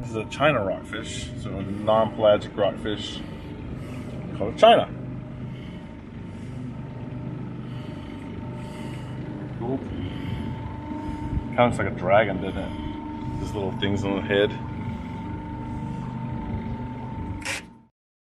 This is a China rockfish, so a non-pelagic rockfish called China. Cool. Kind of looks like a dragon, doesn't it? These little things on the head.